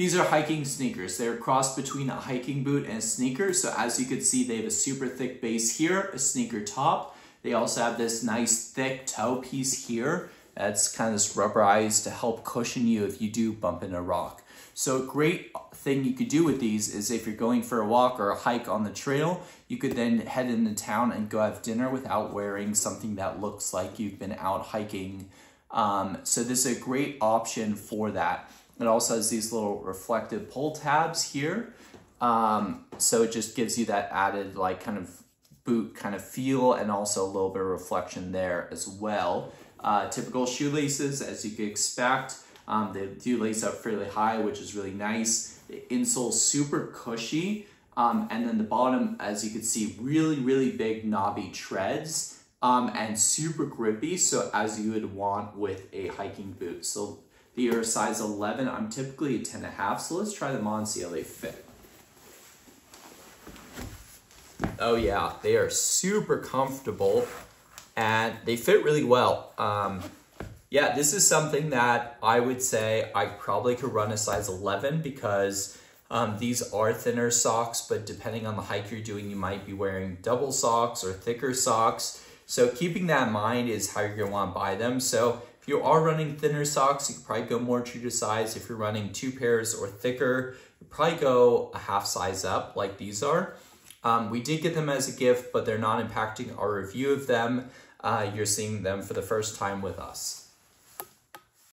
These are hiking sneakers. They're crossed between a hiking boot and a sneaker. So as you can see, they have a super thick base here, a sneaker top. They also have this nice thick toe piece here. That's kind of rubberized to help cushion you if you do bump into a rock. So a great thing you could do with these is if you're going for a walk or a hike on the trail, you could then head into town and go have dinner without wearing something that looks like you've been out hiking. Um, so this is a great option for that. It also has these little reflective pull tabs here. Um, so it just gives you that added like kind of boot kind of feel and also a little bit of reflection there as well. Uh, typical shoelaces as you could expect. Um, they do lace up fairly high, which is really nice. The insole super cushy. Um, and then the bottom, as you can see, really, really big knobby treads um, and super grippy. So as you would want with a hiking boot. So they are size 11. I'm typically a 10 and a half, so let's try them on, see how they fit. Oh yeah, they are super comfortable and they fit really well. Um, yeah, this is something that I would say I probably could run a size 11 because um, these are thinner socks, but depending on the hike you're doing, you might be wearing double socks or thicker socks. So keeping that in mind is how you're gonna wanna buy them. So you are running thinner socks, you could probably go more true to size. If you're running two pairs or thicker, you probably go a half size up like these are. Um, we did get them as a gift, but they're not impacting our review of them. Uh, you're seeing them for the first time with us.